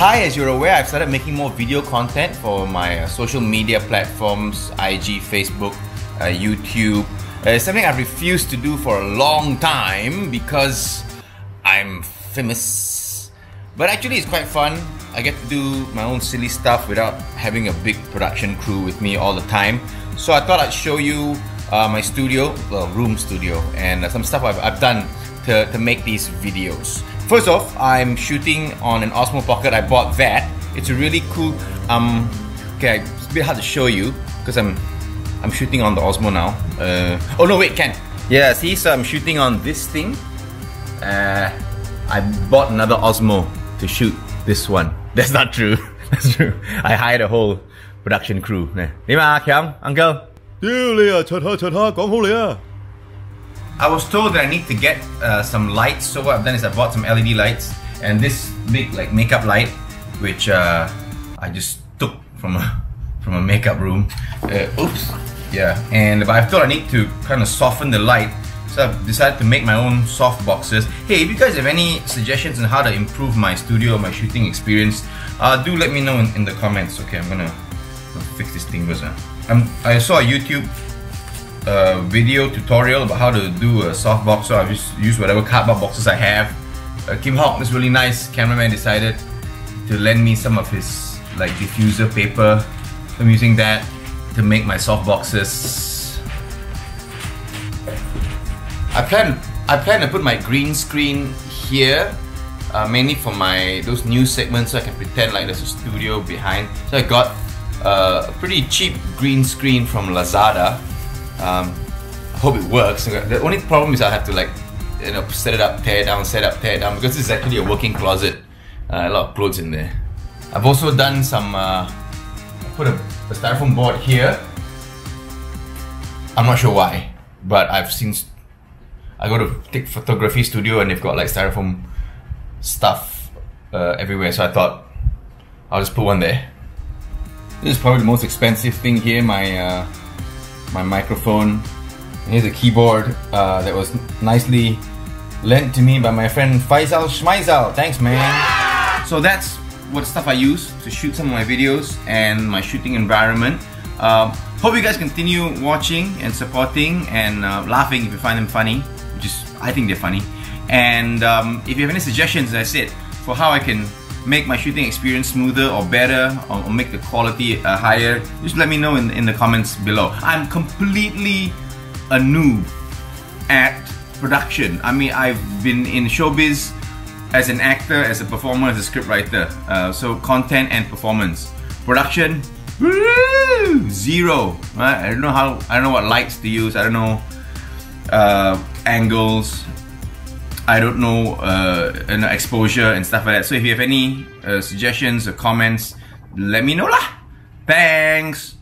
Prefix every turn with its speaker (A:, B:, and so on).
A: Hi, as you're aware, I've started making more video content for my uh, social media platforms IG, Facebook, uh, YouTube. Uh, something I've refused to do for a long time because I'm famous. But actually, it's quite fun. I get to do my own silly stuff without having a big production crew with me all the time. So I thought I'd show you uh, my studio, well, room studio, and some stuff I've, I've done to, to make these videos. First off, I'm shooting on an Osmo Pocket. I bought that. It's a really cool. Um, okay, it's a bit hard to show you because I'm I'm shooting on the Osmo now. Uh, oh no, wait, Ken. Yeah, see, so I'm shooting on this thing. Uh, I bought another Osmo to shoot this one. That's not true. That's true. I hired a whole production crew. Uncle. I was told that I need to get uh, some lights, so what I've done is I bought some LED lights and this big like makeup light, which uh, I just took from a from a makeup room. Uh, oops, yeah. And but I thought I need to kind of soften the light, so I've decided to make my own soft boxes. Hey, if you guys have any suggestions on how to improve my studio, my shooting experience, uh, do let me know in, in the comments. Okay, I'm gonna, fix this thing first. Uh. I saw a YouTube a video tutorial about how to do a softbox so I just use whatever cardboard boxes I have. Uh, Kim Hawk, this really nice cameraman decided to lend me some of his like diffuser paper. I'm using that to make my soft boxes. I plan I plan to put my green screen here uh, mainly for my those new segments so I can pretend like there's a studio behind. So I got uh, a pretty cheap green screen from Lazada um, I hope it works. The only problem is I have to like, you know, set it up, tear it down, set up, tear it down because it's actually a working closet. Uh, a lot of clothes in there. I've also done some, uh, put a, a styrofoam board here. I'm not sure why, but I've seen, I go to take photography studio and they've got like styrofoam stuff uh, everywhere. So I thought I'll just put one there. This is probably the most expensive thing here, my uh, my microphone. Here's a keyboard uh, that was nicely lent to me by my friend Faisal Schmeisal. Thanks, man. So that's what stuff I use to shoot some of my videos and my shooting environment. Uh, hope you guys continue watching and supporting and uh, laughing if you find them funny, is, I think they're funny. And um, if you have any suggestions, as I said, for how I can make my shooting experience smoother or better or, make the quality uh, higher, just let me know in, in the comments below. I'm completely a noob at production. I mean, I've been in showbiz as an actor, as a performer, as a scriptwriter. Uh, so content and performance. Production, woo, zero. Right? I don't know how. I don't know what lights to use. I don't know uh, angles. I don't know, uh, you know, exposure and stuff like that. So if you have any uh, suggestions or comments, let me know lah. Thanks.